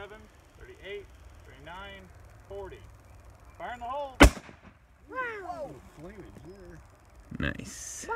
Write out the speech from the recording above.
37, 38, 39, 40. Fire in the hole. Wow! Nice.